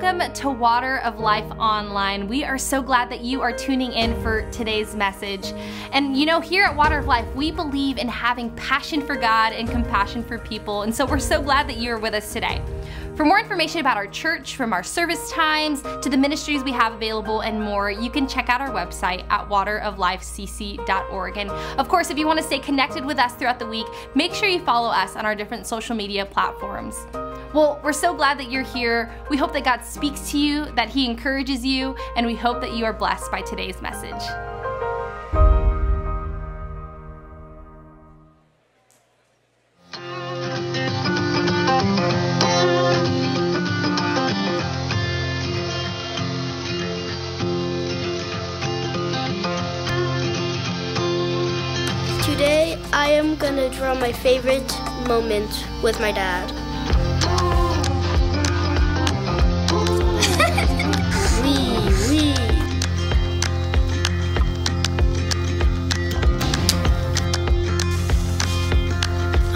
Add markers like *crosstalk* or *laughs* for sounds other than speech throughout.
welcome to Water of Life Online. We are so glad that you are tuning in for today's message. And you know, here at Water of Life, we believe in having passion for God and compassion for people. And so we're so glad that you are with us today. For more information about our church, from our service times to the ministries we have available and more, you can check out our website at wateroflifecc.org. And of course, if you want to stay connected with us throughout the week, make sure you follow us on our different social media platforms. Well, we're so glad that you're here. We hope that God speaks to you, that He encourages you, and we hope that you are blessed by today's message. Today I am gonna draw my favorite moment with my dad.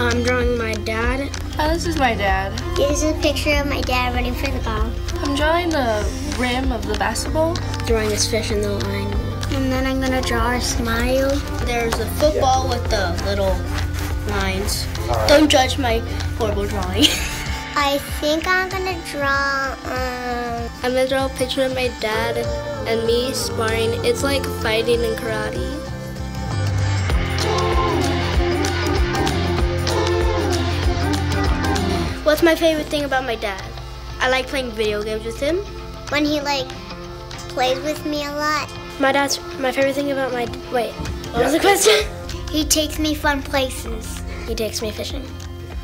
I'm drawing my dad. Oh, this is my dad. This is a picture of my dad running for the ball. I'm drawing the rim of the basketball. Drawing this fish in the line. And then I'm gonna draw a smile. There's a football with the little lines. Don't judge my horrible drawing. *laughs* I think I'm gonna draw, um, I'm gonna draw a picture of my dad and me sparring. It's like fighting in karate. What's my favorite thing about my dad? I like playing video games with him. when he like plays with me a lot. My dad's my favorite thing about my wait. What was the question? He takes me fun places. He takes me fishing.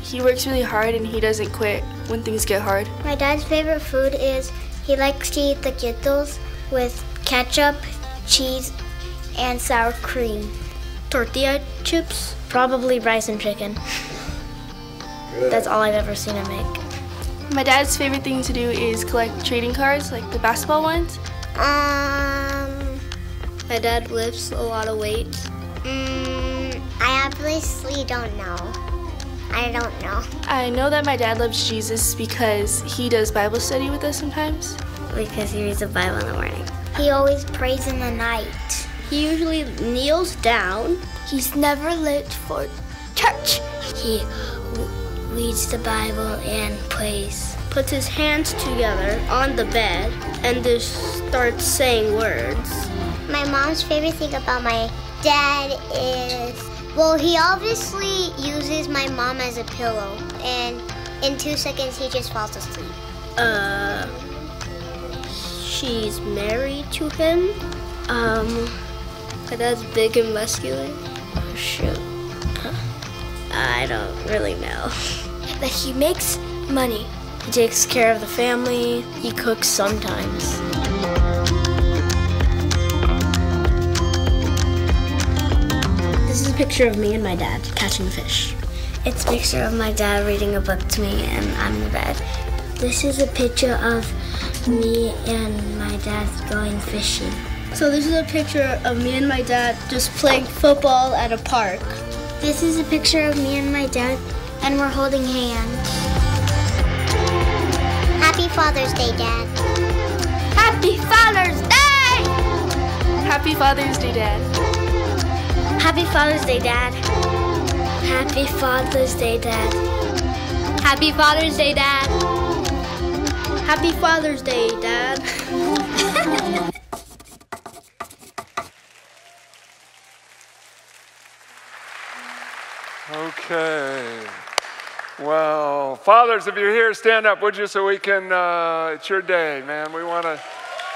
He works really hard and he doesn't quit when things get hard. My dad's favorite food is he likes to eat the taquitos with ketchup, cheese, and sour cream. Tortilla chips, probably rice and chicken. That's all I've ever seen him make. My dad's favorite thing to do is collect trading cards, like the basketball ones. Um, My dad lifts a lot of weights. mm, I obviously don't know. I don't know. I know that my dad loves Jesus because he does Bible study with us sometimes. Because he reads the Bible in the morning. He always prays in the night. He usually kneels down. He's never late for church. He reads the Bible and prays. Puts his hands together on the bed and just starts saying words. My mom's favorite thing about my dad is, well, he obviously uses my mom as a pillow, and in two seconds he just falls asleep. Uh, she's married to him. Um, my dad's big and muscular. Oh, shoot. I don't really know. *laughs* But he makes money. He takes care of the family. He cooks sometimes. This is a picture of me and my dad catching fish. It's a picture of my dad reading a book to me and I'm in the bed. This is a picture of me and my dad going fishing. So this is a picture of me and my dad just playing football at a park. This is a picture of me and my dad, and we're holding hands. Happy Father's Day, Dad. Happy Father's Day! Happy Father's Day, Dad. Happy Father's Day, Dad. Happy Father's Day, Dad. Happy Father's Day, Dad. Happy Father's Day, Dad. Okay. Well, fathers, if you're here, stand up, would you, so we can, uh, it's your day, man. We want to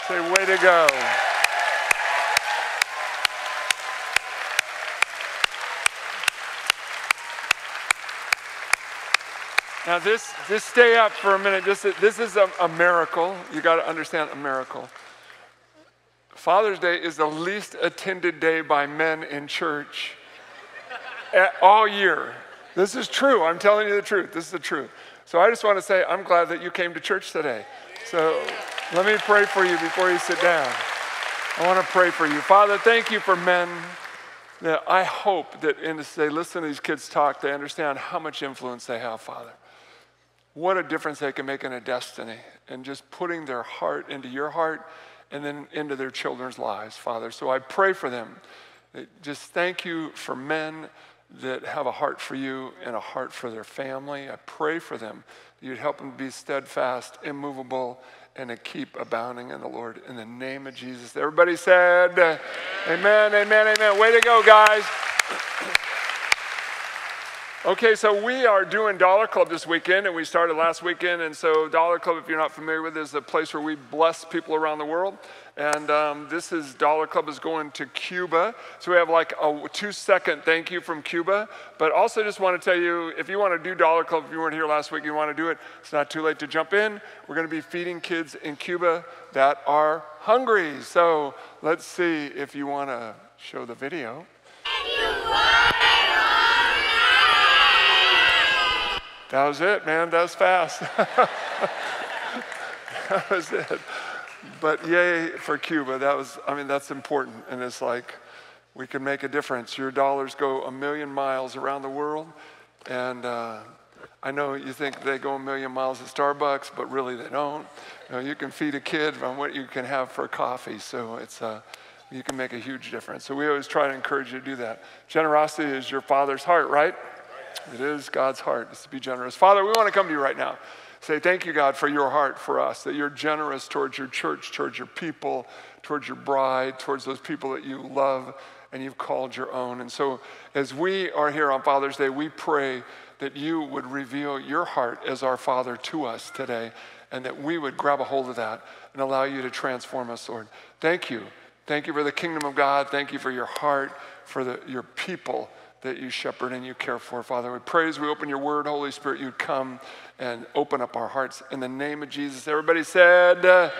say, way to go. Now, this, just stay up for a minute. This is, this is a, a miracle. You got to understand a miracle. Father's Day is the least attended day by men in church all year. This is true. I'm telling you the truth. This is the truth. So I just want to say, I'm glad that you came to church today. So let me pray for you before you sit down. I want to pray for you. Father, thank you for men. That I hope that in, as they listen to these kids talk, they understand how much influence they have, Father. what a difference they can make in a destiny and just putting their heart into your heart and then into their children's lives, Father. So I pray for them. Just thank you for men that have a heart for you and a heart for their family. I pray for them. You'd help them be steadfast, immovable, and to keep abounding in the Lord. In the name of Jesus. Everybody said, Amen, amen, amen. Way to go, guys. Okay, so we are doing Dollar Club this weekend, and we started last weekend. And so, Dollar Club, if you're not familiar with it, is a place where we bless people around the world. And um, this is Dollar Club is going to Cuba. So we have like a two second thank you from Cuba. But also just want to tell you, if you want to do Dollar Club, if you weren't here last week, you want to do it, it's not too late to jump in. We're going to be feeding kids in Cuba that are hungry. So let's see if you want to show the video. That was it, man. That was fast. *laughs* that was it. But yay for Cuba. That was, I mean, that's important. And it's like, we can make a difference. Your dollars go a million miles around the world. And uh, I know you think they go a million miles at Starbucks, but really they don't. You, know, you can feed a kid on what you can have for coffee. So it's, uh, you can make a huge difference. So we always try to encourage you to do that. Generosity is your father's heart, right? It is God's heart is to be generous. Father, we want to come to you right now. Say, thank you, God, for your heart for us, that you're generous towards your church, towards your people, towards your bride, towards those people that you love and you've called your own. And so, as we are here on Father's Day, we pray that you would reveal your heart as our Father to us today, and that we would grab a hold of that and allow you to transform us, Lord. Thank you. Thank you for the kingdom of God. Thank you for your heart, for the, your people that you shepherd and you care for, Father. We pray as we open your word, Holy Spirit, you'd come and open up our hearts in the name of Jesus. Everybody said, uh,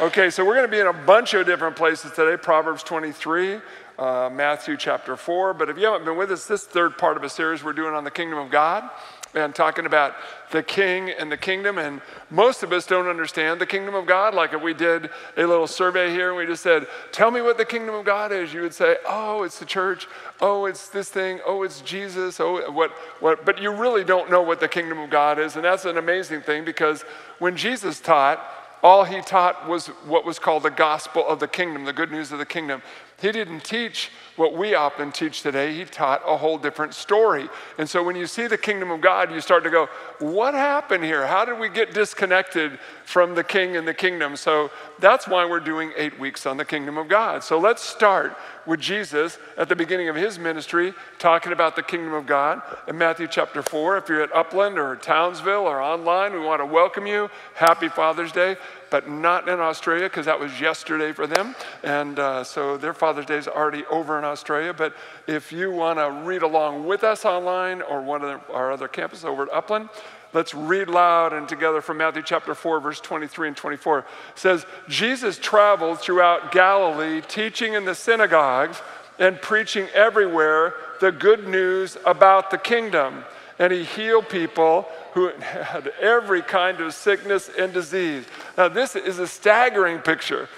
okay, so we're going to be in a bunch of different places today Proverbs 23, uh, Matthew chapter 4. But if you haven't been with us, this third part of a series we're doing on the kingdom of God and talking about the king and the kingdom. And most of us don't understand the kingdom of God. Like if we did a little survey here and we just said, Tell me what the kingdom of God is, you would say, Oh, it's the church. Oh, it's this thing. Oh, it's Jesus. Oh, what, what? But you really don't know what the kingdom of God is. And that's an amazing thing because when Jesus taught, all he taught was what was called the gospel of the kingdom, the good news of the kingdom. He didn't teach what we often teach today. He taught a whole different story. And so when you see the kingdom of God, you start to go, what happened here? How did we get disconnected from the king and the kingdom? So that's why we're doing eight weeks on the kingdom of God. So let's start with Jesus at the beginning of his ministry, talking about the kingdom of God in Matthew chapter 4. If you're at Upland or Townsville or online, we want to welcome you. Happy Father's Day but not in Australia because that was yesterday for them. And uh, so their Father's Day is already over in Australia. But if you want to read along with us online or one of our other campuses over at Upland, let's read loud and together from Matthew chapter 4, verse 23 and 24. It says, Jesus traveled throughout Galilee, teaching in the synagogues and preaching everywhere the good news about the kingdom. And he healed people who had every kind of sickness and disease. Now, this is a staggering picture.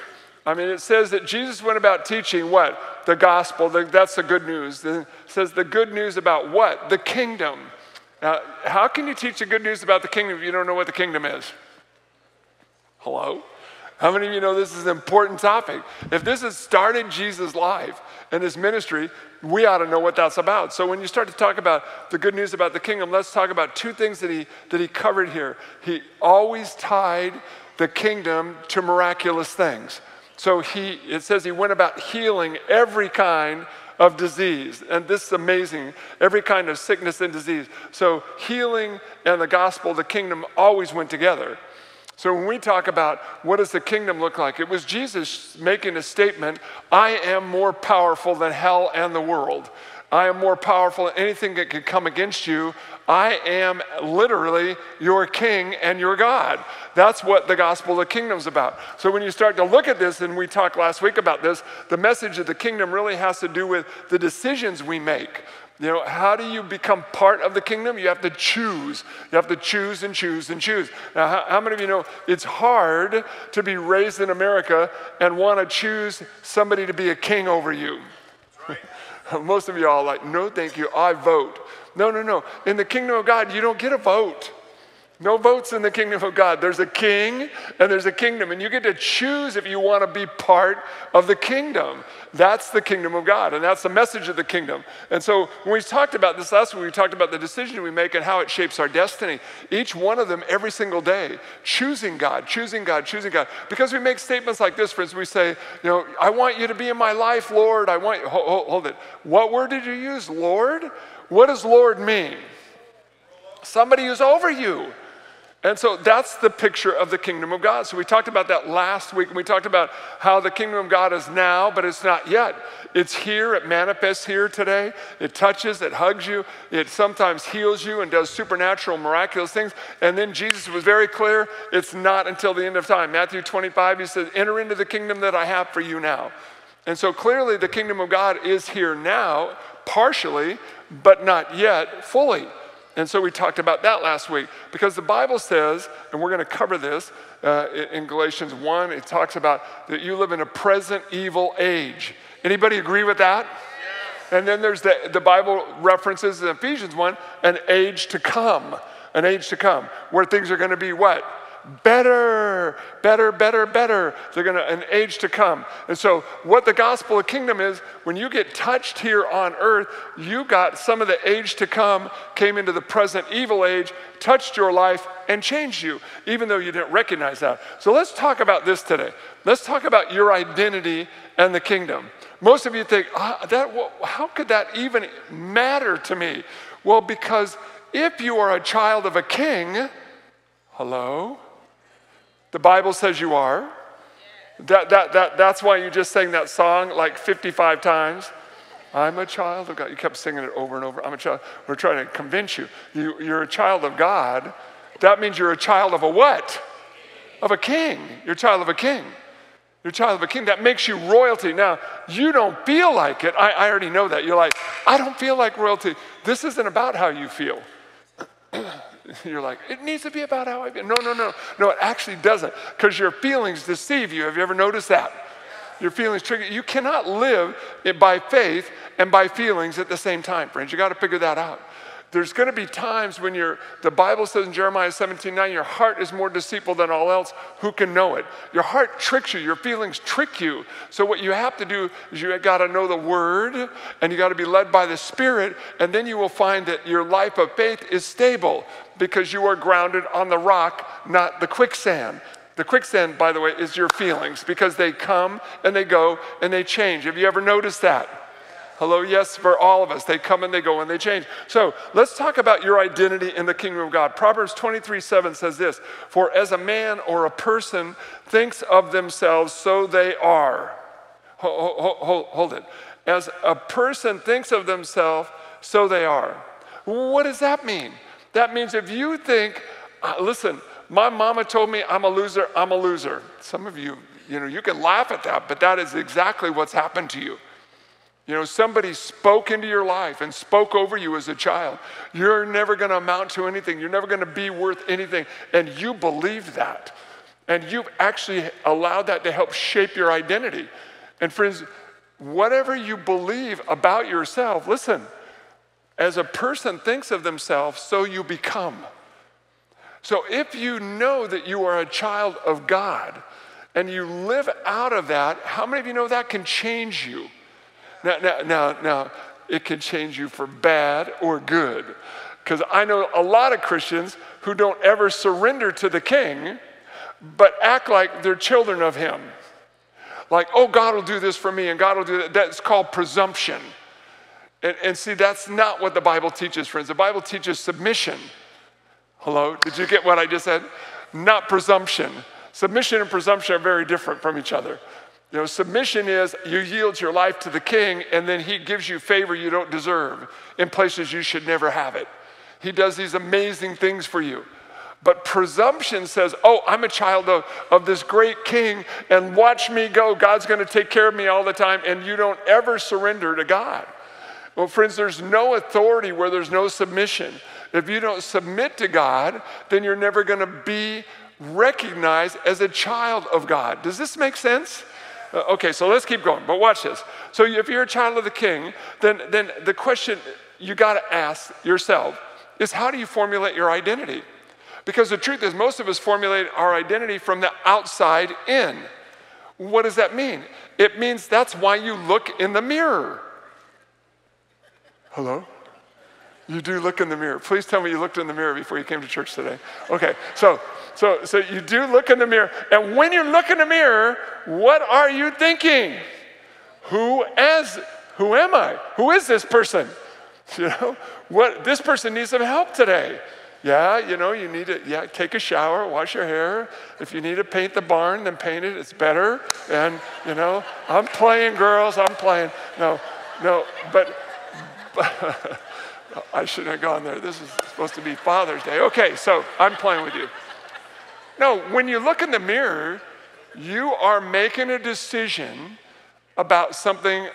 I mean, it says that Jesus went about teaching what? The gospel. That's the good news. It says the good news about what? The kingdom. Now, how can you teach the good news about the kingdom if you don't know what the kingdom is? Hello? How many of you know this is an important topic? If this has started Jesus' life and his ministry, we ought to know what that's about. So when you start to talk about the good news about the kingdom, let's talk about two things that he that he covered here. He always tied the kingdom to miraculous things. So he it says he went about healing every kind of disease. And this is amazing. Every kind of sickness and disease. So healing and the gospel, the kingdom always went together. So when we talk about what does the kingdom look like, it was Jesus making a statement, I am more powerful than hell and the world. I am more powerful than anything that could come against you. I am literally your king and your God. That's what the gospel of the kingdom is about. So when you start to look at this, and we talked last week about this, the message of the kingdom really has to do with the decisions we make. You know, how do you become part of the kingdom? You have to choose. You have to choose and choose and choose. Now, how, how many of you know it's hard to be raised in America and want to choose somebody to be a king over you? *laughs* Most of you all like, no, thank you, I vote. No, no, no. In the kingdom of God, you don't get a vote. No votes in the kingdom of God. There's a king and there's a kingdom, and you get to choose if you want to be part of the kingdom. That's the kingdom of God, and that's the message of the kingdom. And so, when we talked about this last week, we talked about the decision we make and how it shapes our destiny. Each one of them every single day, choosing God, choosing God, choosing God. Because we make statements like this, for instance, we say, You know, I want you to be in my life, Lord. I want you, hold, hold it. What word did you use? Lord? What does Lord mean? Somebody who's over you. And so that's the picture of the kingdom of God. So we talked about that last week, and we talked about how the kingdom of God is now, but it's not yet. It's here, it manifests here today. It touches, it hugs you, it sometimes heals you and does supernatural, miraculous things. And then Jesus was very clear it's not until the end of time. Matthew 25, he says, Enter into the kingdom that I have for you now. And so clearly the kingdom of God is here now, partially, but not yet fully. And so we talked about that last week because the Bible says, and we're going to cover this uh, in Galatians 1, it talks about that you live in a present evil age. Anybody agree with that? And then there's the, the Bible references in Ephesians 1, an age to come, an age to come, where things are going to be what? Better, better, better, better. They're going to, an age to come. And so, what the gospel of kingdom is, when you get touched here on earth, you got some of the age to come, came into the present evil age, touched your life, and changed you, even though you didn't recognize that. So, let's talk about this today. Let's talk about your identity and the kingdom. Most of you think, ah, that, how could that even matter to me? Well, because if you are a child of a king, hello? The Bible says you are. That, that, that, that's why you just sang that song like 55 times. I'm a child of God. You kept singing it over and over. I'm a child. We're trying to convince you. you. You're a child of God. That means you're a child of a what? Of a king. You're a child of a king. You're a child of a king. That makes you royalty. Now, you don't feel like it. I, I already know that. You're like, I don't feel like royalty. This isn't about how you feel. *clears throat* *laughs* You're like, it needs to be about how I feel. No, no, no. No, it actually doesn't because your feelings deceive you. Have you ever noticed that? Your feelings trigger. You cannot live by faith and by feelings at the same time, friends. You got to figure that out. There's going to be times when you're, the Bible says in Jeremiah 17 9, your heart is more deceitful than all else. Who can know it? Your heart tricks you, your feelings trick you. So, what you have to do is you got to know the Word and you got to be led by the Spirit, and then you will find that your life of faith is stable because you are grounded on the rock, not the quicksand. The quicksand, by the way, is your feelings because they come and they go and they change. Have you ever noticed that? Hello, yes, for all of us. They come and they go and they change. So let's talk about your identity in the kingdom of God. Proverbs 23 7 says this For as a man or a person thinks of themselves, so they are. Hold, hold, hold it. As a person thinks of themselves, so they are. What does that mean? That means if you think, uh, listen, my mama told me I'm a loser, I'm a loser. Some of you, you know, you can laugh at that, but that is exactly what's happened to you. You know, somebody spoke into your life and spoke over you as a child. You're never going to amount to anything. You're never going to be worth anything. And you believed that. And you've actually allowed that to help shape your identity. And friends, whatever you believe about yourself, listen, as a person thinks of themselves, so you become. So if you know that you are a child of God and you live out of that, how many of you know that can change you? Now, now, now, now it can change you for bad or good. Because I know a lot of Christians who don't ever surrender to the king, but act like they're children of him. Like, oh, God will do this for me and God will do that. That's called presumption. And, and see, that's not what the Bible teaches, friends. The Bible teaches submission. Hello? Did you get what I just said? Not presumption. Submission and presumption are very different from each other. You know, submission is you yield your life to the king and then he gives you favor you don't deserve in places you should never have it. He does these amazing things for you. But presumption says, oh, I'm a child of, of this great king and watch me go. God's going to take care of me all the time. And you don't ever surrender to God. Well, friends, there's no authority where there's no submission. If you don't submit to God, then you're never going to be recognized as a child of God. Does this make sense? Uh, okay, so let's keep going. But watch this. So if you're a child of the king, then, then the question you got to ask yourself is how do you formulate your identity? Because the truth is, most of us formulate our identity from the outside in. What does that mean? It means that's why you look in the mirror. Hello? You do look in the mirror. Please tell me you looked in the mirror before you came to church today. Okay, so so so you do look in the mirror, and when you look in the mirror, what are you thinking? Who as who am I? Who is this person? *laughs* You know, what this person needs some help today. Yeah, you know, you need to yeah, take a shower, wash your hair. If you need to paint the barn, then paint it. It's better. And you know, I'm playing girls, I'm playing. No, no, but, but *laughs* I shouldn't have gone there. This is supposed to be Father's Day. Okay, so I'm playing with you. No, when you look in the mirror, you are making a decision about something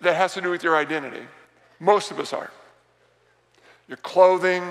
that has to do with your identity. Most of us are. Your clothing,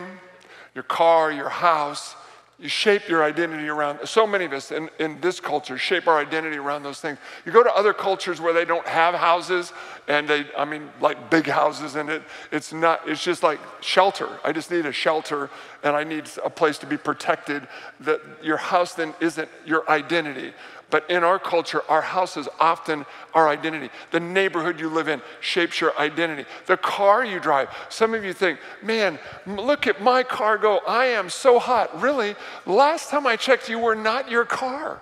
your car, your house, you shape your identity around so many of us in, in this culture shape our identity around those things. You go to other cultures where they don't have houses and they i mean like big houses and it. It's not it's just like shelter. I just need a shelter and i need a place to be protected. That your house then isn't your identity but in our culture, our house is often our identity. The neighborhood you live in shapes your identity. The car you drive. Some of you think, man, look at my car go. I am so hot. Really? Last time I checked, you were not your car.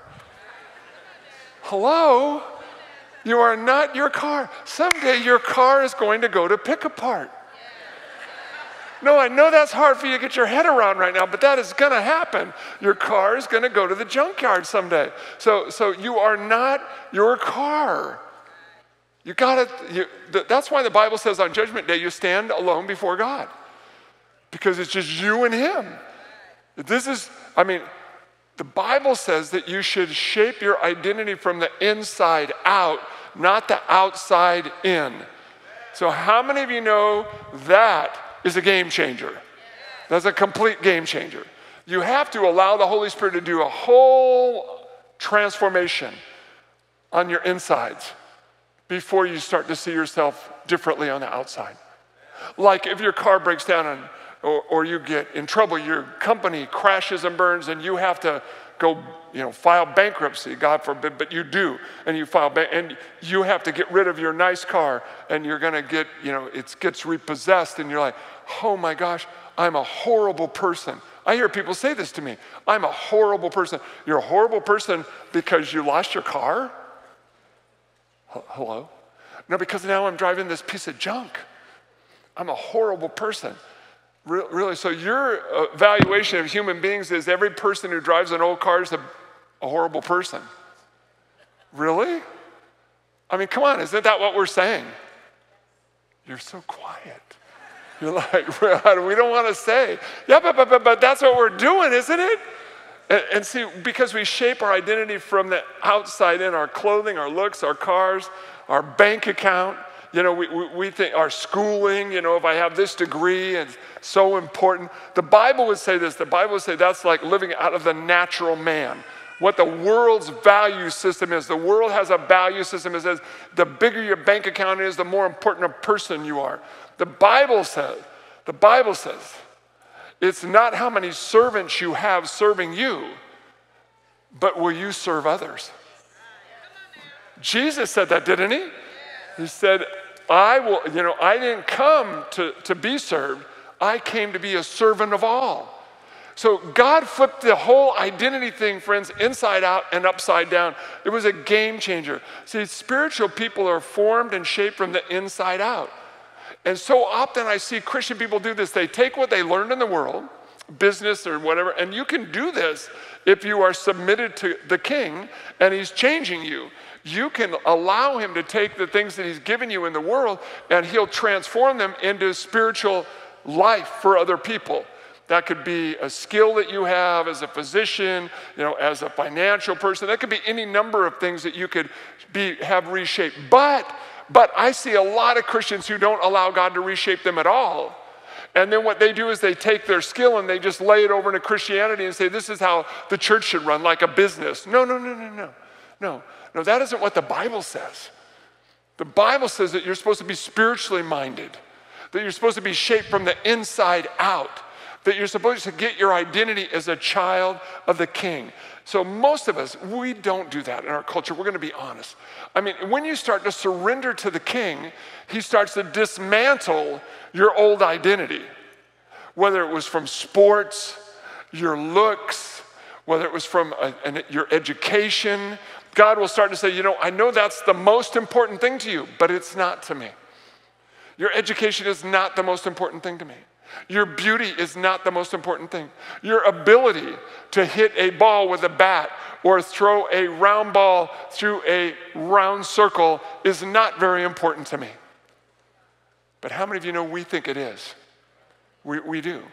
Hello? You are not your car. Someday your car is going to go to pick apart. No, I know that's hard for you to get your head around right now, but that is going to happen. Your car is going to go to the junkyard someday. So, so you are not your car. You got to, that's why the Bible says on Judgment Day you stand alone before God because it's just you and Him. This is, I mean, the Bible says that you should shape your identity from the inside out, not the outside in. So, how many of you know that is a game changer. That's a complete game changer. You have to allow the Holy Spirit to do a whole transformation on your insides before you start to see yourself differently on the outside. Like if your car breaks down and, or, or you get in trouble, your company crashes and burns, and you have to go, you know, file bankruptcy, God forbid, but you do, and you file, and you have to get rid of your nice car, and you're gonna get, you know, it gets repossessed, and you're like, oh my gosh, I'm a horrible person. I hear people say this to me I'm a horrible person. You're a horrible person because you lost your car? H- hello? No, because now I'm driving this piece of junk. I'm a horrible person. Re- really? So, your uh, evaluation of human beings is every person who drives an old car is a, a horrible person. Really? I mean, come on, isn't that what we're saying? You're so quiet. You're like, *laughs* we don't want to say. Yeah, but, but, but, but that's what we're doing, isn't it? And, and, see, because we shape our identity from the outside in our clothing, our looks, our cars, our bank account. You know, we, we, we think our schooling, you know, if I have this degree, it's so important. The Bible would say this the Bible would say that's like living out of the natural man what the world's value system is. The world has a value system that says the bigger your bank account is, the more important a person you are. The Bible says, the Bible says, it's not how many servants you have serving you, but will you serve others? Jesus said that, didn't he? He said, I will, you know, I didn't come to, to be served, I came to be a servant of all. So God flipped the whole identity thing, friends, inside out and upside down. It was a game changer. See, spiritual people are formed and shaped from the inside out. And so often I see Christian people do this. They take what they learned in the world, business or whatever, and you can do this if you are submitted to the king and he's changing you. You can allow him to take the things that he's given you in the world and he'll transform them into spiritual life for other people. That could be a skill that you have as a physician, you know, as a financial person. That could be any number of things that you could be have reshaped. But but I see a lot of Christians who don't allow God to reshape them at all. And then what they do is they take their skill and they just lay it over into Christianity and say, this is how the church should run, like a business. No, no, no, no, no. No, no, that isn't what the Bible says. The Bible says that you're supposed to be spiritually minded, that you're supposed to be shaped from the inside out. that you're supposed to get your identity as a child of the king. So, most of us, we don't do that in our culture. We're going to be honest. I mean, when you start to surrender to the king, he starts to dismantle your old identity, whether it was from sports, your looks, whether it was from a, an, your education. God will start to say, you know, I know that's the most important thing to you, but it's not to me. Your education is not the most important thing to me. Your beauty is not the most important thing. Your ability to hit a ball with a bat or throw a round ball through a round circle is not very important to me. But how many of you know we think it is? We, we do.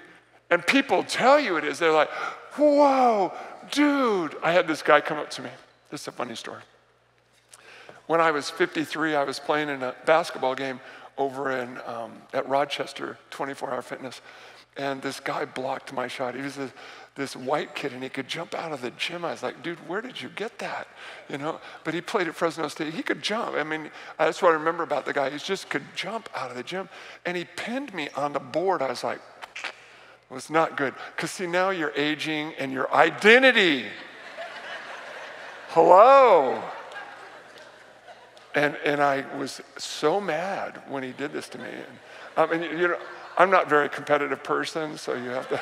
And people tell you it is. They're like, whoa, dude. I had this guy come up to me. This is a funny story. When I was 53, I was playing in a basketball game over in, um, at Rochester, 24 Hour Fitness. And this guy blocked my shot. He was a, this white kid and he could jump out of the gym. I was like, dude, where did you get that? You know, but he played at Fresno State. He could jump. I mean, that's what I remember about the guy. He just could jump out of the gym. And he pinned me on the board. I was like, it was not good. Because see, now you're aging and your identity. Hello. And, and I was so mad when he did this to me. And, I mean, you know, I'm not a very competitive person, so you have to.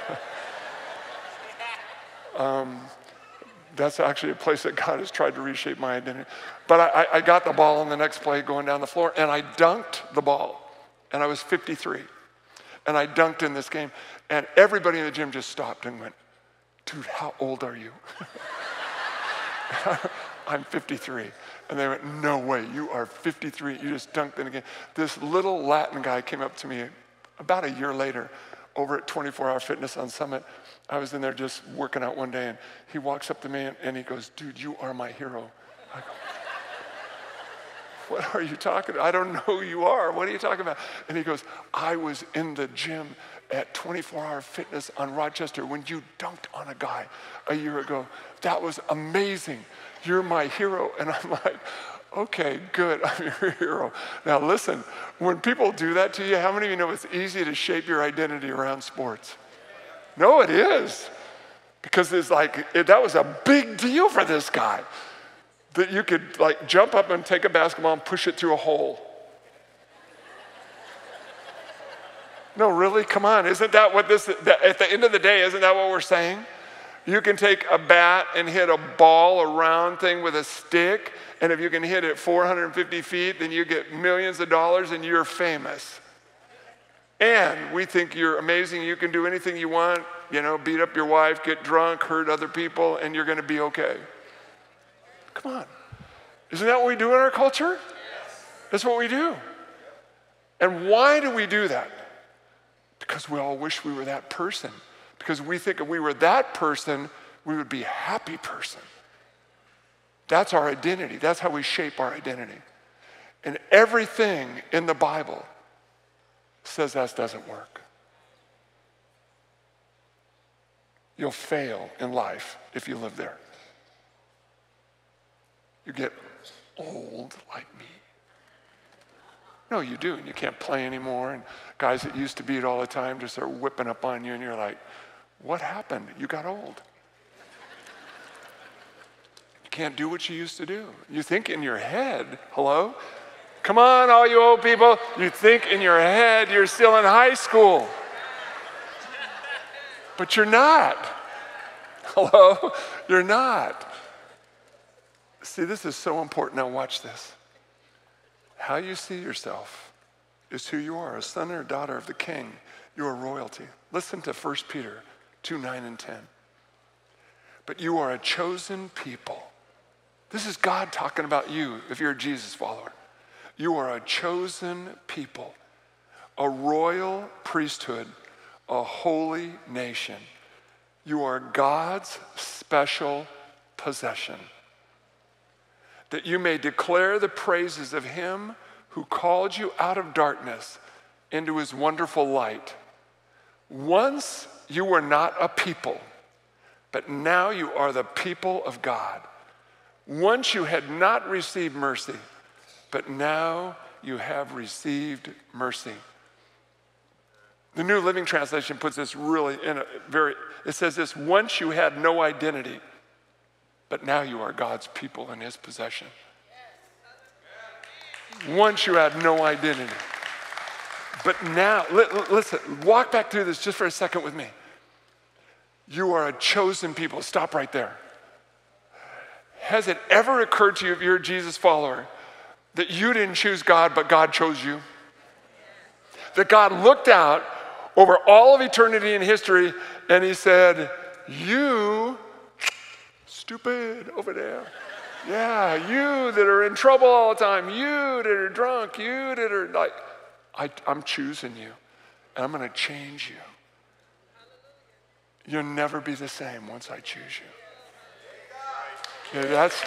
*laughs* um, that's actually a place that God has tried to reshape my identity. But I, I got the ball on the next play going down the floor, and I dunked the ball. And I was 53. And I dunked in this game. And everybody in the gym just stopped and went, Dude, how old are you? *laughs* *laughs* I'm 53. And they went, No way, you are 53. You just dunked in again. This little Latin guy came up to me about a year later over at 24 Hour Fitness on Summit. I was in there just working out one day, and he walks up to me and, and he goes, Dude, you are my hero. I go, *laughs* What are you talking about? I don't know who you are. What are you talking about? And he goes, I was in the gym at 24 Hour Fitness on Rochester when you dunked on a guy a year ago. That was amazing. You're my hero. *laughs* And I'm like, okay, good, *laughs* I'm your hero. Now listen, when people do that to you, how many of you know it's easy to shape your identity around sports? No, it is. Because it's like, it, that was a big deal for this guy. That you could like jump up and take a basketball and push it through a hole. No, really? Come on. Isn't that what this, at the end of the day, isn't that what we're saying? You can take a bat and hit a ball, a round thing with a stick, and if you can hit it 450 feet, then you get millions of dollars and you're famous. And we think you're amazing, you can do anything you want, you know, beat up your wife, get drunk, hurt other people, and you're gonna be okay. Come on. Isn't that what we do in our culture? That's what we do. And why do we do that? Because we all wish we were that person because we think if we were that person, we would be a happy person. That's our identity. That's how we shape our identity. And everything in the Bible says that doesn't work. You'll fail in life if you live there. You get old like me. No, you do, and you can't play anymore. And guys that used to beat all the time just are whipping up on you, and you're like, what happened? You got old. You can't do what you used to do. You think in your head, hello? Come on, all you old people. You think in your head you're still in high school. But you're not. *laughs* Hello? You're not. See, this is so important. Now, watch this. How you see yourself is who you are a son or daughter of the king. You are royalty. Listen to 1 Peter 2 9 and 10. But you are a chosen people. This is God talking about you if you're a Jesus follower. You are a chosen people, a royal priesthood, a holy nation. You are God's special possession. That you may declare the praises of Him who called you out of darkness into His wonderful light. Once you were not a people, but now you are the people of God. Once you had not received mercy, but now you have received mercy. The New Living Translation puts this really in a very, it says this once you had no identity, but now you are God's people in His possession. Once you had no identity. But now, li- listen, walk back through this just for a second with me. You are a chosen people. Stop right there. Has it ever occurred to you, if you're a Jesus follower, that you didn't choose God, but God chose you? That God looked out over all of eternity and history and He said, You, stupid over there. Yeah, you that are in trouble all the time, you that are drunk, you that are like, I, am choosing you and I'm going to change you. You'll never be the same once I choose you. Okay, that's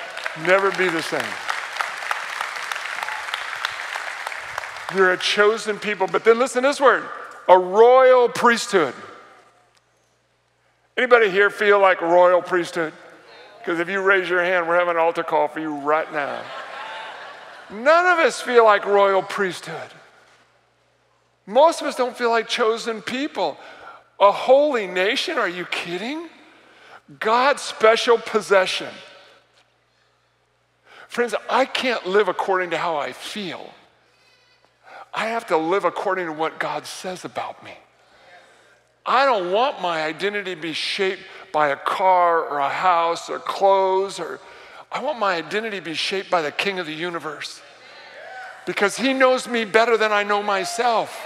never be the same. You're a chosen people, but then listen to this word a royal priesthood. Anybody here feel like royal priesthood? Because if you raise your hand, we're having an altar call for you right now. None of us feel like royal priesthood. Most of us don't feel like chosen people. A holy nation? Are you kidding? God's special possession. Friends, I can't live according to how I feel. I have to live according to what God says about me. I don't want my identity to be shaped by a car or a house or clothes or I want my identity to be shaped by the king of the universe. Because he knows me better than I know myself.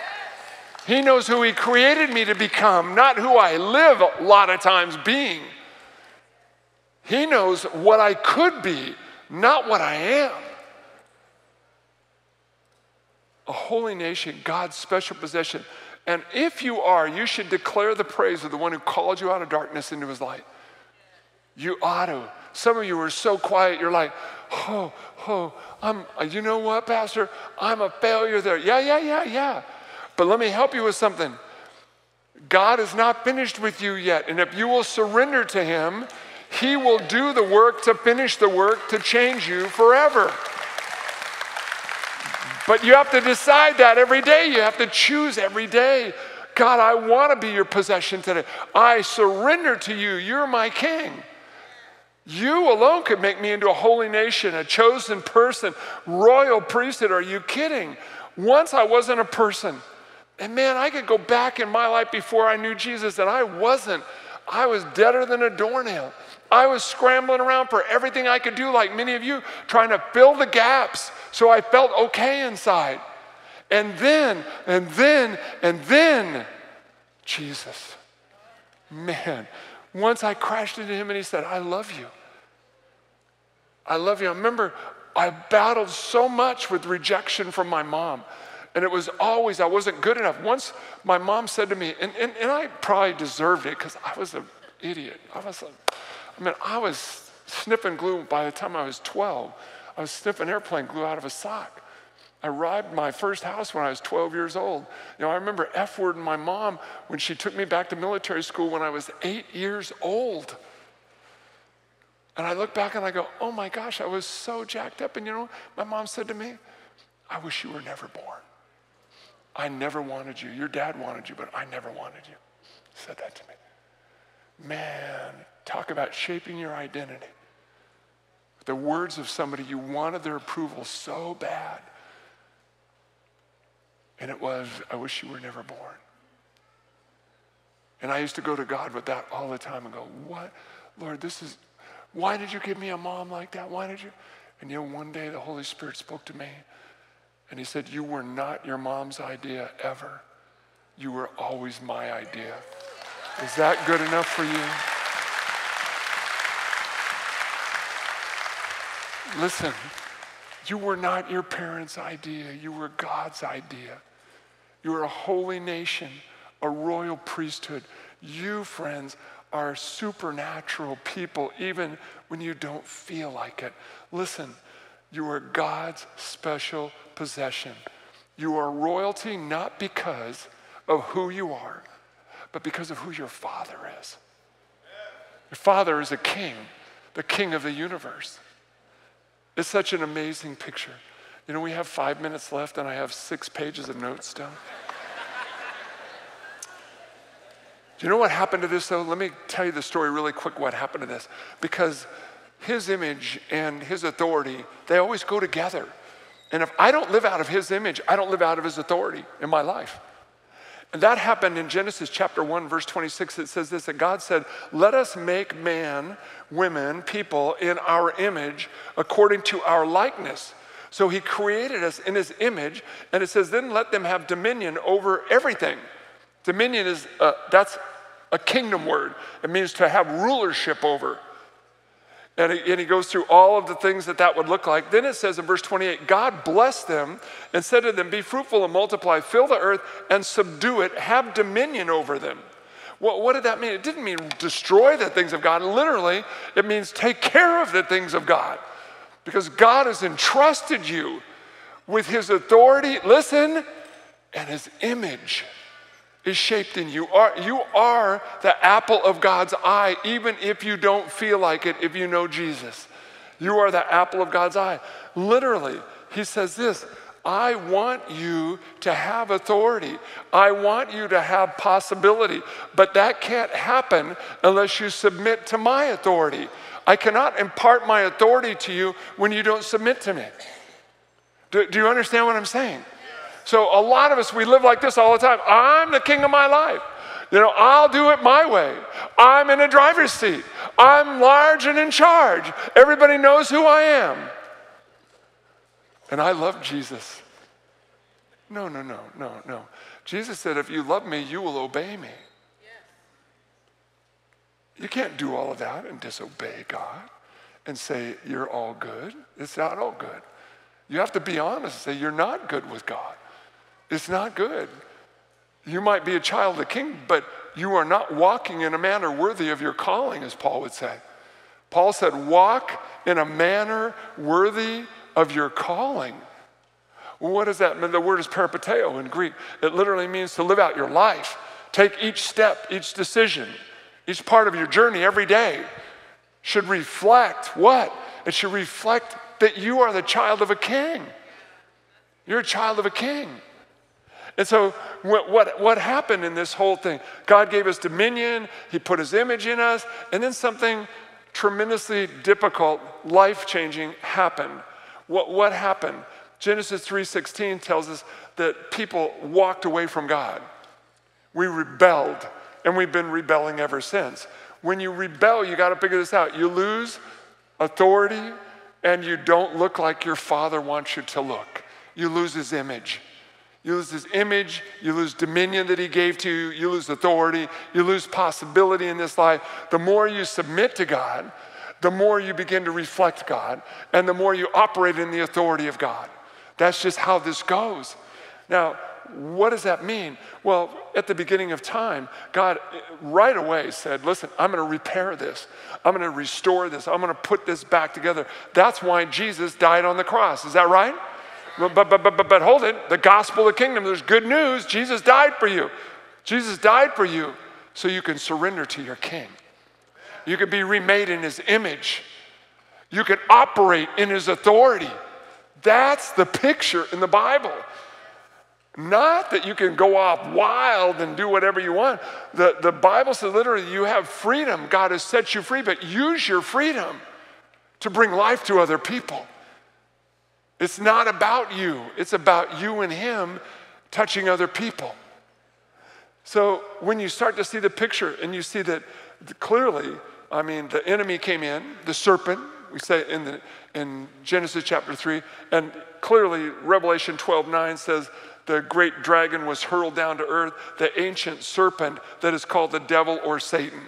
He knows who he created me to become, not who I live a lot of times being. He knows what I could be, not what I am. A holy nation, God's special possession. And if you are, you should declare the praise of the one who called you out of darkness into his light. You ought to. Some of you are so quiet, you're like, oh, oh, I'm, uh, you know what, Pastor? I'm a failure there. Yeah, yeah, yeah, yeah. But let me help you with something. God is not finished with you yet. And if you will surrender to him, he will do the work to finish the work to change you forever. But you have to decide that every day. You have to choose every day. God, I want to be your possession today. I surrender to you. You're my king. You alone could make me into a holy nation, a chosen person, royal priesthood. Are you kidding? Once I wasn't a person. And man, I could go back in my life before I knew Jesus, and I wasn't. I was deader than a doornail. I was scrambling around for everything I could do, like many of you, trying to fill the gaps so I felt okay inside. And then, and then, and then, Jesus. Man, once I crashed into him and he said, I love you. I love you. I remember I battled so much with rejection from my mom. And it was always, I wasn't good enough. Once my mom said to me, and, and, and I probably deserved it because I was an idiot. I was a, I mean, I was sniffing glue by the time I was 12. I was sniffing airplane glue out of a sock. I robbed my first house when I was 12 years old. You know, I remember F wording my mom when she took me back to military school when I was eight years old. And I look back and I go, oh my gosh, I was so jacked up. And you know, my mom said to me, I wish you were never born. I never wanted you. Your dad wanted you, but I never wanted you. Said that to me. Man, talk about shaping your identity the words of somebody you wanted their approval so bad. And it was, I wish you were never born. And I used to go to God with that all the time and go, What? Lord, this is, why did you give me a mom like that? Why did you? And you know, one day the Holy Spirit spoke to me and He said, You were not your mom's idea ever. You were always my idea. Is that good enough for you? Listen, you were not your parents' idea, you were God's idea. You are a holy nation, a royal priesthood. You, friends, are supernatural people, even when you don't feel like it. Listen, you are God's special possession. You are royalty not because of who you are, but because of who your father is. Your father is a king, the king of the universe. It's such an amazing picture. You know, we have five minutes left and I have six pages of notes done. Do you know what happened to this though? Let me tell you the story really quick what happened to this. Because his image and his authority, they always go together. And if I don't live out of his image, I don't live out of his authority in my life. And that happened in Genesis chapter 1, verse 26. It says this that God said, Let us make man, women, people in our image according to our likeness. So he created us in his image, and it says, Then let them have dominion over everything. Dominion is, uh, that's a kingdom word, it means to have rulership over. And he, and he, goes through all of the things that that would look like. Then it says in verse 28 God blessed them and said to them, Be fruitful and multiply, fill the earth and subdue it, have dominion over them. What, what did that mean? It didn't mean destroy the things of God. Literally, it means take care of the things of God. Because God has entrusted you with his authority, listen, and his image is shaped in you. Are, you are the apple of God's eye, even if you don't feel like it, if you know Jesus. You are the apple of God's eye. Literally, he says this I want you to have authority. I want you to have possibility. But that can't happen unless you submit to my authority. I cannot impart my authority to you when you don't submit to me. Do, do you understand what I'm saying? So a lot of us, we live like this all the time. I'm the king of my life. You know, I'll do it my way. I'm in a driver's seat. I'm large and in charge. Everybody knows who I am. And I love Jesus. No, no, no, no, no. Jesus said, if you love me, you will obey me. You can't do all of that and disobey God and say you're all good. It's not all good. You have to be honest and say you're not good with God. It's not good. You might be a child of the king, but you are not walking in a manner worthy of your calling, as Paul would say. Paul said, Walk in a manner worthy of your calling. What does that mean? The word is peripateo in Greek. It literally means to live out your life. Take each step, each decision, each part of your journey every day should reflect what? It should reflect that you are the child of a king. You're a child of a king. And so, what, what, happened in this whole thing? God gave us dominion, He put His image in us, and then something tremendously difficult, life changing happened. What, what happened? Genesis 3:16 tells us that people walked away from God. We rebelled, and we've been rebelling ever since. When you rebel, you got to figure this out. You lose authority, and you don't look like your father wants you to look. You lose his image. You lose his image, you lose dominion that he gave to you, you lose authority, you lose possibility in this life. The more you submit to God, the more you begin to reflect God, and the more you operate in the authority of God. That's just how this goes. Now, what does that mean? Well, at the beginning of time, God right away said, Listen, I'm going to repair this. I'm going to restore this. I'm going to put this back together. That's why Jesus died on the cross. Is that right? But, but, but, but, hold it. The gospel of the kingdom, there's good news. Jesus died for you. Jesus died for you so you can surrender to your king. You can be remade in his image. You can operate in his authority. That's the picture in the Bible. Not that you can go off wild and do whatever you want. The, the Bible says literally you have freedom. God has set you free, but use your freedom to bring life to other people. It's not about you, it's about you and Him touching other people. So when you start to see the picture and you see that clearly, I mean, the enemy came in, the serpent, we say in, the, in Genesis chapter 3, and clearly Revelation 12 9 says, the great dragon was hurled down to earth, the ancient serpent that is called the devil or Satan.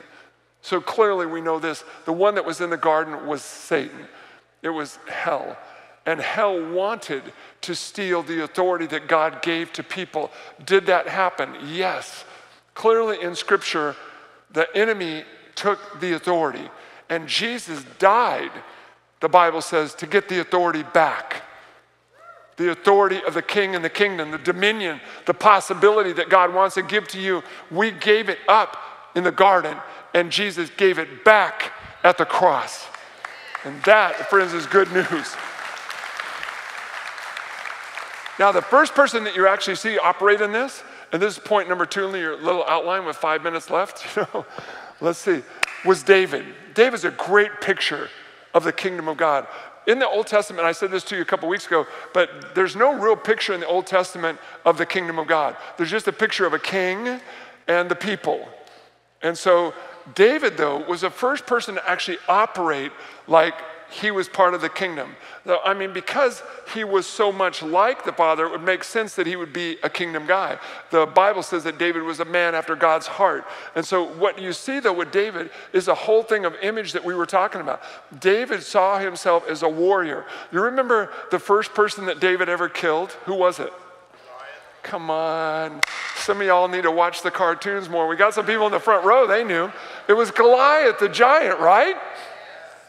So clearly we know this. The one that was in the garden was Satan, it was hell. And hell wanted to steal the authority that God gave to people. Did that happen? Yes. Clearly in Scripture, the enemy took the authority. And Jesus died, the Bible says, to get the authority back. The authority of the king and the kingdom, the dominion, the possibility that God wants to give to you. We gave it up in the garden, and Jesus gave it back at the cross. And that, friends, is good news. Now, the first person that you actually see operate in this and this is point number two in your little outline with five minutes left. *laughs* You know, let's see, was David. David's a great picture of the kingdom of God. In the Old Testament, I said this to you a couple weeks ago, but there's no real picture in the Old Testament of the kingdom of God. There's just a picture of a king and the people. And so David, though, was the first person to actually operate like he was part of the kingdom. I mean, because he was so much like the Father, it would make sense that he would be a kingdom guy. The Bible says that David was a man after God's heart. And so, what you see, though, with David is a whole thing of image that we were talking about. David saw himself as a warrior. You remember the first person that David ever killed? Who was it? Come on. Some of y'all need to watch the cartoons more. We got some people in the front row, they knew. It was Goliath the giant, right?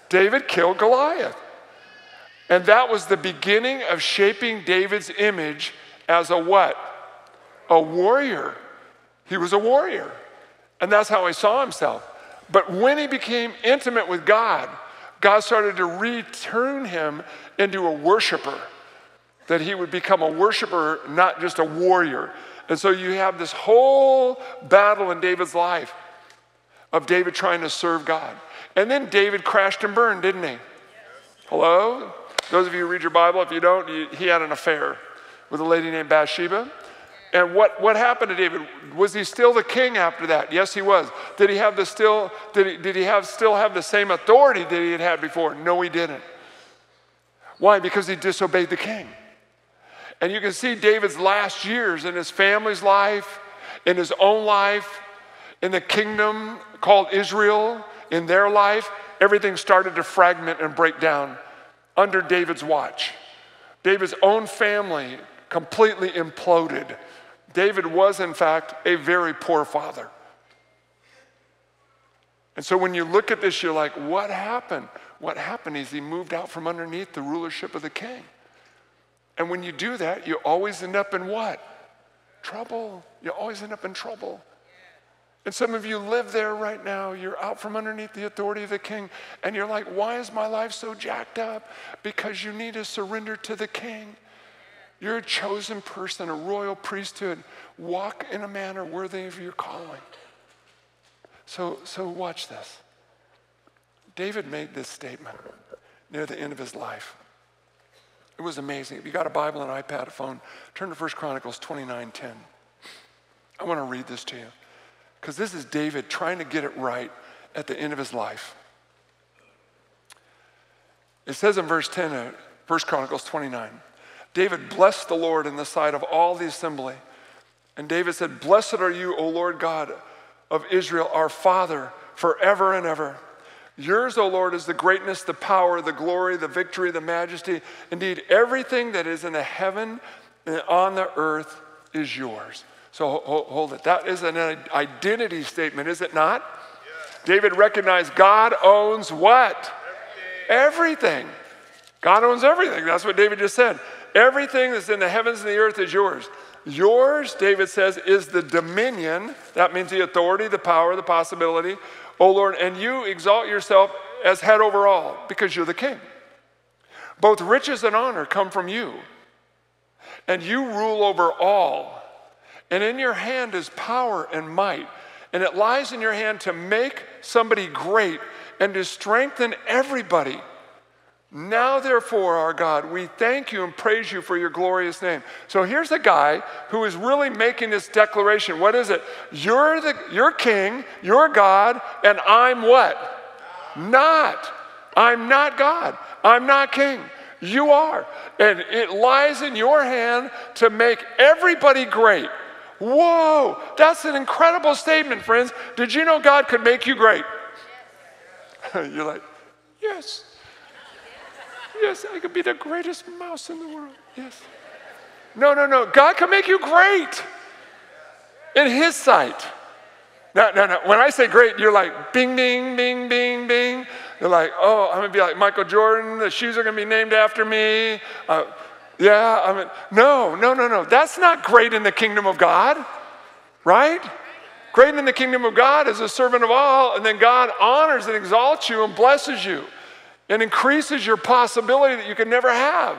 David killed Goliath. And that was the beginning of shaping David's image as a what? A warrior. He was a warrior. And that's how he saw himself. But when he became intimate with God, God started to return him into a worshiper, that he would become a worshiper, not just a warrior. And so you have this whole battle in David's life of David trying to serve God. And then David crashed and burned, didn't he? Hello? Those of you who read your Bible, if you don't, you, he had an affair with a lady named Bathsheba. And what, what happened to David? Was he still the king after that? Yes, he was. Did he have the still did he, did he have still have the same authority that he had had before? No, he didn't. Why? Because he disobeyed the king. And you can see David's last years in his family's life, in his own life, in the kingdom called Israel, in their life, everything started to fragment and break down under David's watch. David's own family completely imploded. David was, in fact, a very poor father. And so when you look at this, you're like, what happened? What happened is he moved out from underneath the rulership of the king. And when you do that, you always end up in what? Trouble. You always end up in trouble. And some of you live there right now. You're out from underneath the authority of the king, and you're like, why is my life so jacked up? Because you need to surrender to the king. You're a chosen person, a royal priesthood. Walk in a manner worthy of your calling. So, so watch this. David made this statement near the end of his life. It was amazing. If you got a Bible, an iPad, a phone, turn to 1 Chronicles 29 10. I want to read this to you. Because this is David trying to get it right at the end of his life. It says in verse 10 uh, of 1 Chronicles 29 David blessed the Lord in the sight of all the assembly. And David said, Blessed are you, O Lord God of Israel, our Father, forever and ever. Yours, O Lord, is the greatness, the power, the glory, the victory, the majesty. Indeed, everything that is in the heaven and on the earth is yours. So hold it. That is an identity statement, is it not? Yes. David recognized God owns what? Everything. everything. God owns everything. That's what David just said. Everything that's in the heavens and the earth is yours. Yours, David says, is the dominion. That means the authority, the power, the possibility. O Lord, and you exalt yourself as head over all because you're the king. Both riches and honor come from you, and you rule over all. And in your hand is power and might. And it lies in your hand to make somebody great and to strengthen everybody. Now, therefore, our God, we thank you and praise you for your glorious name. So here's a guy who is really making this declaration. What is it? You're the you're king, you're God, and I'm what? Not. I'm not God. I'm not king. You are. And it lies in your hand to make everybody great. Whoa, that's an incredible statement, friends. Did you know God could make you great? *laughs* You're like, yes. Yes, I could be the greatest mouse in the world. Yes. No, no, no. God can make you great in His sight. No, no, no. When I say great, you're like, bing, bing, bing, bing, bing. You're like, oh, I'm going to be like Michael Jordan. The shoes are going to be named after me. Uh, yeah, I mean, no, no, no, no. That's not great in the kingdom of God, right? Great in the kingdom of God is a servant of all, and then God honors and exalts you and blesses you and increases your possibility that you could never have.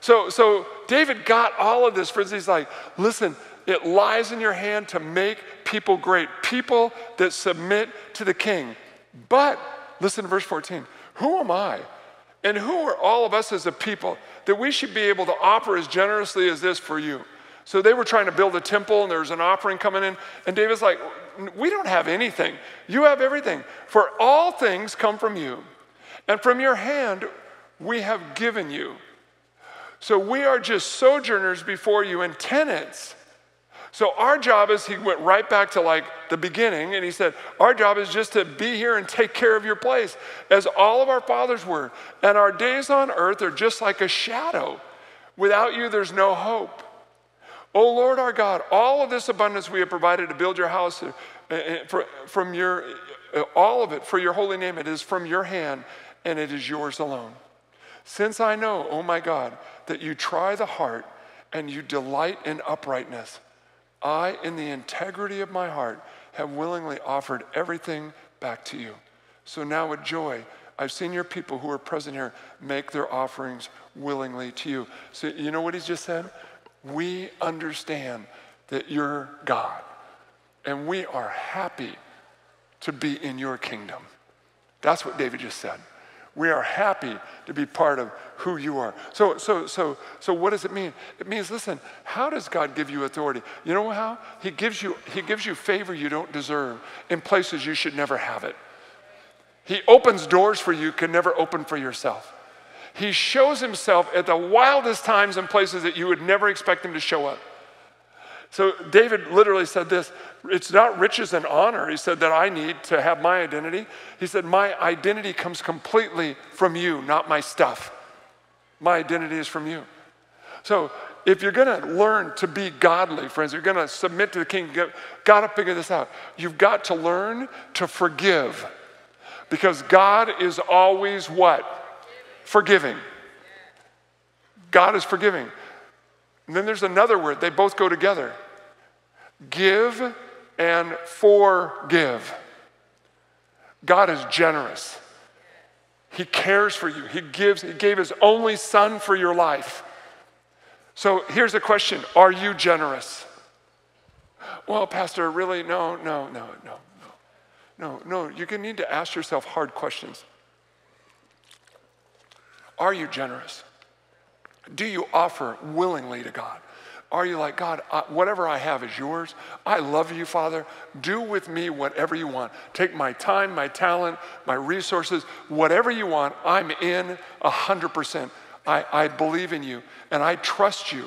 So, so David got all of this, friends. He's like, listen, it lies in your hand to make people great, people that submit to the king. But, listen to verse 14 who am I? And who are all of us as a people that we should be able to offer as generously as this for you? So they were trying to build a temple and there was an offering coming in. And David's like, We don't have anything. You have everything. For all things come from you. And from your hand we have given you. So we are just sojourners before you and tenants. So our job is, he went right back to like the beginning and he said, Our job is just to be here and take care of your place, as all of our fathers were. And our days on earth are just like a shadow. Without you, there's no hope. O Lord our God, all of this abundance we have provided to build your house uh, uh, from your, uh, all of it for your holy name, it is from your hand and it is yours alone. Since I know, oh my God, that you try the heart and you delight in uprightness, I, in the integrity of my heart, have willingly offered everything back to you. So now with joy, I've seen your people who are present here make their offerings willingly to you. So you know what he just said? We understand that you're God, and we are happy to be in your kingdom. That's what David just said. We are happy to be part of who you are. So, so, so, so what does it mean? It means, listen, how does God give you authority? You know how? He gives you, he gives you favor you don't deserve in places you should never have it. He opens doors for you can never open for yourself. He shows himself at the wildest times and places that you would never expect him to show up. So David literally said this it's not riches and honor, he said, that I need to have my identity. He said, My identity comes completely from you, not my stuff. My identity is from you. So if you're going to learn to be godly, friends, you're going to submit to the king, you've got to figure this out. You've got to learn to forgive because God is always what? Forgiving. God is forgiving. And then there's another word, they both go together give and forgive. God is generous. He cares for you. He gives, He gave His only Son for your life. So here's the question Are you generous? Well, Pastor, really? No, no, no, no, no. No, no. You can need to ask yourself hard questions. Are you generous? Do you offer willingly to God? Are you like, God, whatever I have is yours? I love you, Father. Do with me whatever you want. Take my time, my talent, my resources, whatever you want. I'm in 100%. I, I believe in you and I trust you.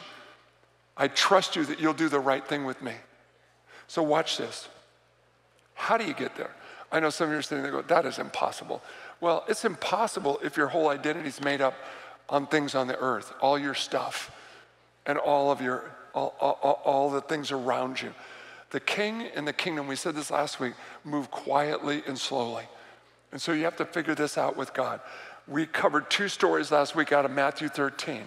I trust you that you'll do the right thing with me. So, watch this. How do you get there? I know some of you are sitting there go, that is impossible. Well, it's impossible if your whole identity is made up on things on the earth, all your stuff and all of your all, all, all the things around you. The king and the kingdom, we said this last week, move quietly and slowly. And so you have to figure this out with God. We covered two stories last week out of Matthew 13.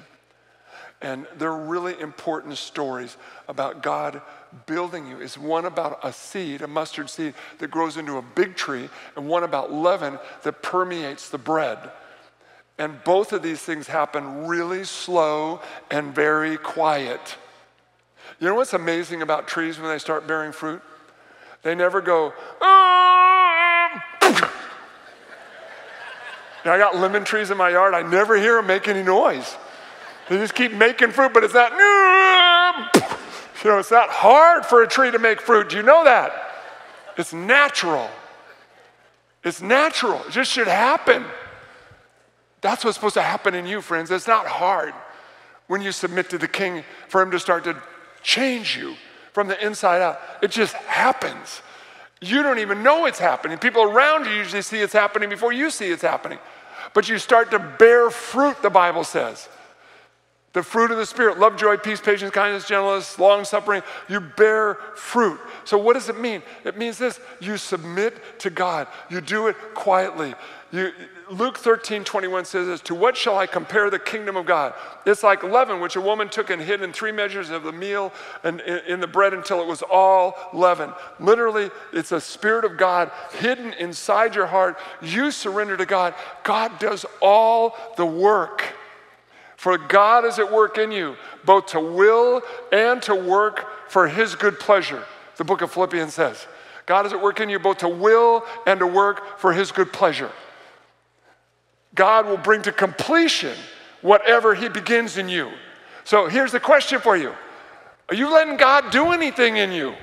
And they're really important stories about God building you. It's one about a seed, a mustard seed that grows into a big tree, and one about leaven that permeates the bread. And both of these things happen really slow and very quiet. You know what's amazing about trees when they start bearing fruit? They never go, ah! I got lemon trees in my yard. I never hear them make any noise. They just keep making fruit, but it's not, you know, it's not hard for a tree to make fruit. Do you know that? It's natural. It's natural. It just should happen. That's what's supposed to happen in you, friends. It's not hard when you submit to the king for him to start to change you from the inside out. It just happens. You don't even know it's happening. People around you usually see it's happening before you see it's happening. But you start to bear fruit, the Bible says. The fruit of the Spirit love, joy, peace, patience, kindness, gentleness, long suffering. You bear fruit. So, what does it mean? It means this you submit to God, you do it quietly. You, Luke 13, 21 says this To what shall I compare the kingdom of God? It's like leaven, which a woman took and hid in three measures of the meal and in the bread until it was all leaven. Literally, it's a spirit of God hidden inside your heart. You surrender to God. God does all the work. For God is at work in you, both to will and to work for his good pleasure, the book of Philippians says. God is at work in you both to will and to work for his good pleasure. God will bring to completion whatever he begins in you. So here's the question for you Are you letting God do anything in you?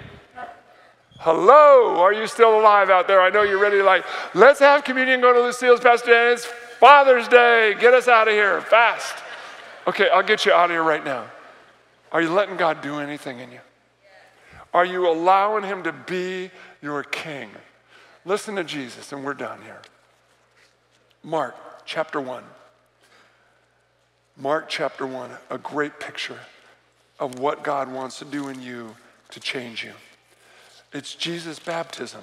Hello, are you still alive out there? I know you're ready like, let's have communion, go to Lucille's, Pastor Dan. It's Father's Day. Get us out of here fast. Okay, I'll get you out of here right now. Are you letting God do anything in you? Are you allowing Him to be your king? Listen to Jesus, and we're done here. Mark chapter 1. Mark chapter 1, a great picture of what God wants to do in you to change you. It's Jesus' baptism.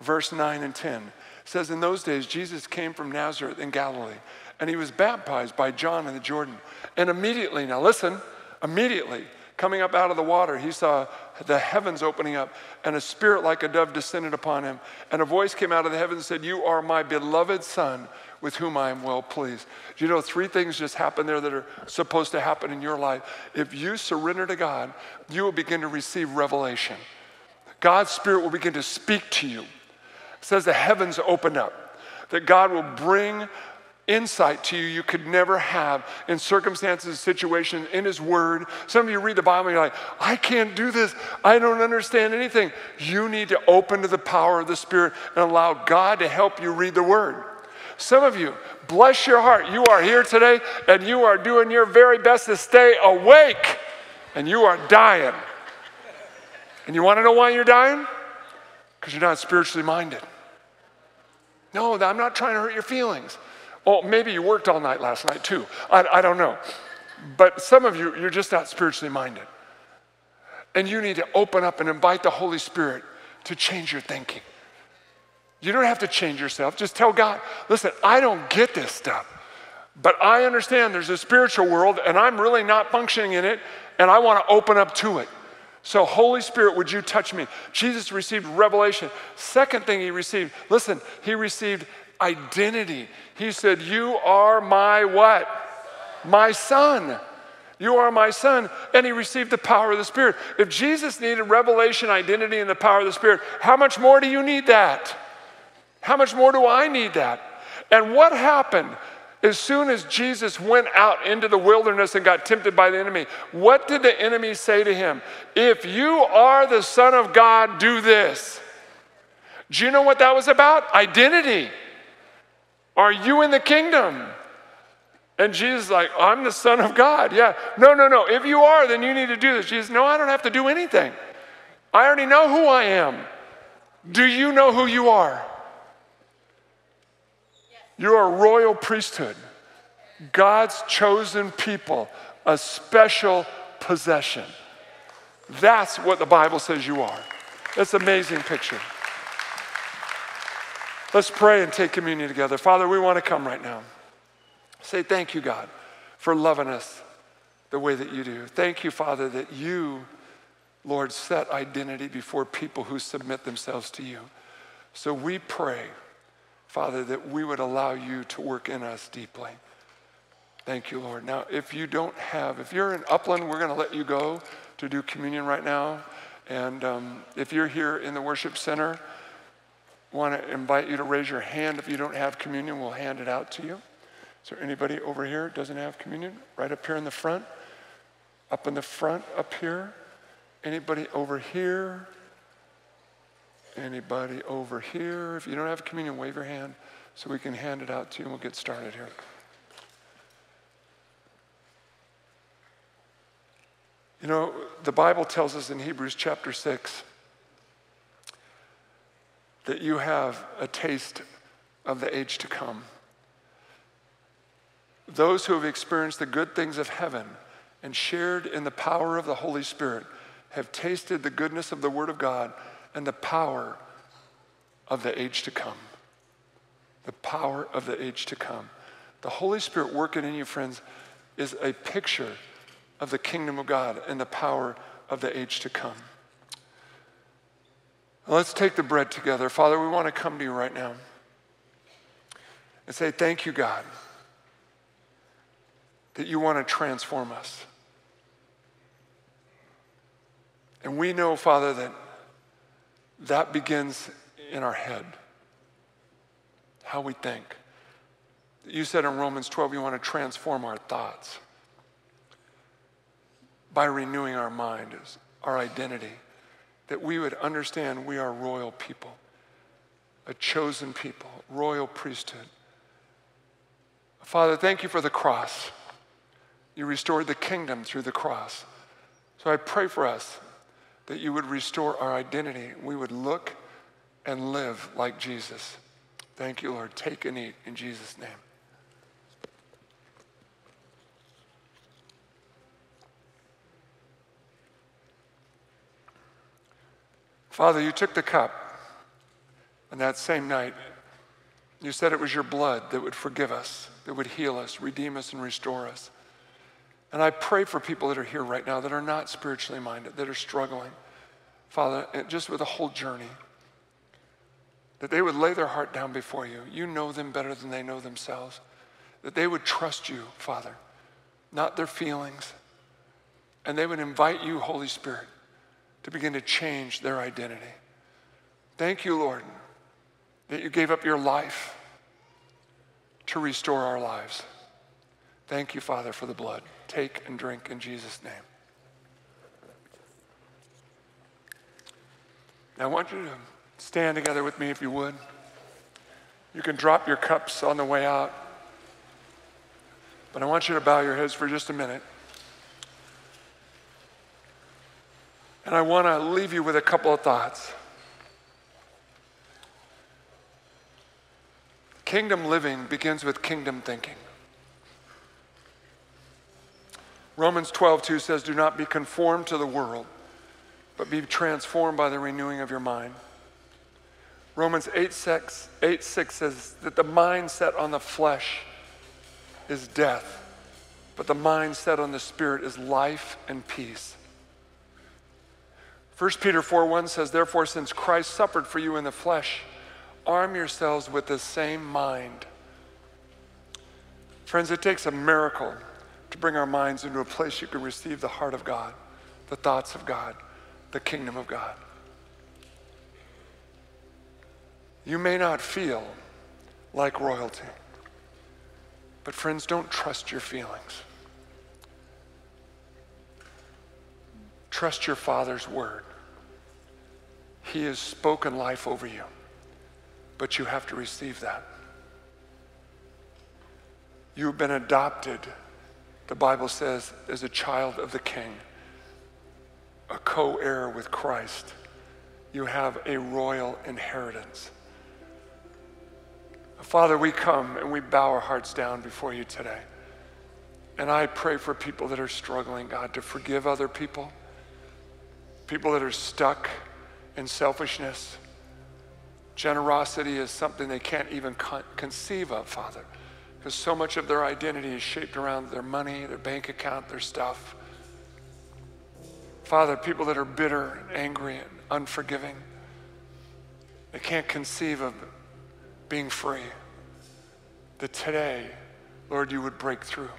Verse 9 and 10 says, In those days, Jesus came from Nazareth in Galilee, and he was baptized by John in the Jordan. And immediately, now listen, immediately, coming up out of the water, he saw the heavens opening up, and a spirit like a dove descended upon him. And a voice came out of the heavens and said, You are my beloved Son, with whom I am well pleased. Do you know three things just happened there that are supposed to happen in your life? If you surrender to God, you will begin to receive revelation. God's Spirit will begin to speak to you. It says the heavens open up, that God will bring insight to you you could never have in circumstances, situations, in His Word. Some of you read the Bible and you're like, I can't do this. I don't understand anything. You need to open to the power of the Spirit and allow God to help you read the Word. Some of you, bless your heart, you are here today and you are doing your very best to stay awake and you are dying. And you want to know why you're dying? Because you're not spiritually minded. No, I'm not trying to hurt your feelings. Oh, maybe you worked all night last night too. I, I don't know. But some of you, you're just not spiritually minded. And you need to open up and invite the Holy Spirit to change your thinking. You don't have to change yourself. Just tell God, listen, I don't get this stuff, but I understand there's a spiritual world and I'm really not functioning in it, and I want to open up to it. So, Holy Spirit, would you touch me? Jesus received revelation. Second thing he received, listen, he received identity. He said, You are my what? My son. You are my son. And he received the power of the Spirit. If Jesus needed revelation, identity, and the power of the Spirit, how much more do you need that? How much more do I need that? And what happened as soon as Jesus went out into the wilderness and got tempted by the enemy? What did the enemy say to him? If you are the Son of God, do this. Do you know what that was about? Identity. Are you in the kingdom? And Jesus like, I'm the Son of God. Yeah. No, no, no. If you are, then you need to do this. Jesus, no, I don't have to do anything. I already know who I am. Do you know who you are? You're a royal priesthood, God's chosen people, a special possession. That's what the Bible says you are. That's an amazing picture. Let's pray and take communion together. Father, we want to come right now. Say thank you, God, for loving us the way that you do. Thank you, Father, that you, Lord, set identity before people who submit themselves to you. So we pray Father, that we would allow you to work in us deeply. Thank you, Lord. Now, if you don't have, if you're in Upland, we're going to let you go to do communion right now. And um, if you're here in the worship center, want to invite you to raise your hand. If you don't have communion, we'll hand it out to you. Is there anybody over here doesn't have communion? Right up here in the front? Up in the front, up here? Anybody over here? Anybody over here? If you don't have communion, wave your hand so we can hand it out to you and we'll get started here. You know, the Bible tells us in Hebrews chapter 6 that you have a taste of the age to come. Those who have experienced the good things of heaven and shared in the power of the Holy Spirit have tasted the goodness of the Word of God and the power of the age to come. The power of the age to come. The Holy Spirit working in you, friends, is a picture of the kingdom of God and the power of the age to come. Let's take the bread together. Father, we want to come to you right now and say, Thank you, God, that you want to transform us. And we know, Father, that that begins in our head, how we think. You said in Romans 12 you want to transform our thoughts by renewing our mind, our identity, that we would understand we are royal people, a chosen people, royal priesthood. Father, thank you for the cross. You restored the kingdom through the cross. So I pray for us that you would restore our identity. We would look and live like Jesus. Thank you, Lord. Take and eat in Jesus' name. Father, you took the cup, and that same night, you said it was your blood that would forgive us, that would heal us, redeem us, and restore us. And I pray for people that are here right now that are not spiritually minded, that are struggling, Father, just with a whole journey, that they would lay their heart down before you. You know them better than they know themselves. That they would trust you, Father, not their feelings. And they would invite you, Holy Spirit, to begin to change their identity. Thank you, Lord, that you gave up your life to restore our lives. Thank you, Father, for the blood. Take and drink in Jesus' name. Now, I want you to stand together with me if you would. You can drop your cups on the way out, but I want you to bow your heads for just a minute. And I want to leave you with a couple of thoughts. Kingdom living begins with kingdom thinking. Romans 12, 2 says, Do not be conformed to the world, but be transformed by the renewing of your mind. Romans 8 6, 8, 6 says that the mind set on the flesh is death, but the mind set on the spirit is life and peace. 1 Peter 4 1 says, Therefore, since Christ suffered for you in the flesh, arm yourselves with the same mind. Friends, it takes a miracle to bring our minds into a place you can receive the heart of God, the thoughts of God, the kingdom of God. You may not feel like royalty, but friends, don't trust your feelings. Trust your Father's word. He has spoken life over you, but you have to receive that. You've been adopted, the Bible says, as a child of the King, a co heir with Christ. You have a royal inheritance. Father, we come and we bow our hearts down before you today. And I pray for people that are struggling, God, to forgive other people people that are stuck in selfishness. Generosity is something they can't even con- conceive of, Father, because so much of their identity is shaped around their money, their bank account, their stuff. Father, people that are bitter angry and unforgiving, they can't conceive of being free. That today, Lord, you would break through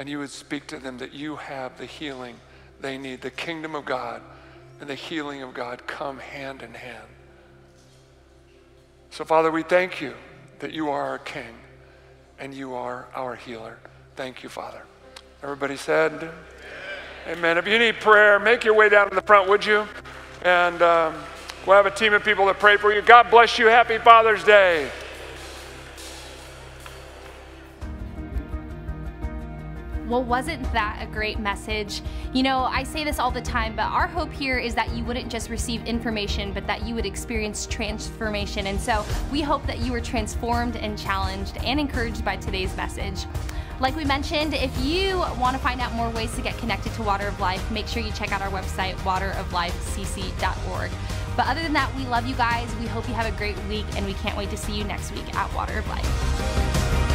and you would speak to them that you have the healing they need. The kingdom of God and the healing of God come hand in hand. So, Father, we thank you that you are our King and you are our healer. Thank you, Father. Everybody said, Amen. Amen. If you need prayer, make your way down to the front, would you? And um, we'll have a team of people that pray for you. God bless you. Happy Father's Day. Well, wasn't that a great message? You know, I say this all the time, but our hope here is that you wouldn't just receive information, but that you would experience transformation. And so we hope that you were transformed and challenged and encouraged by today's message. Like we mentioned, if you want to find out more ways to get connected to Water of Life, make sure you check out our website, wateroflifecc.org. But other than that, we love you guys. We hope you have a great week, and we can't wait to see you next week at Water of Life.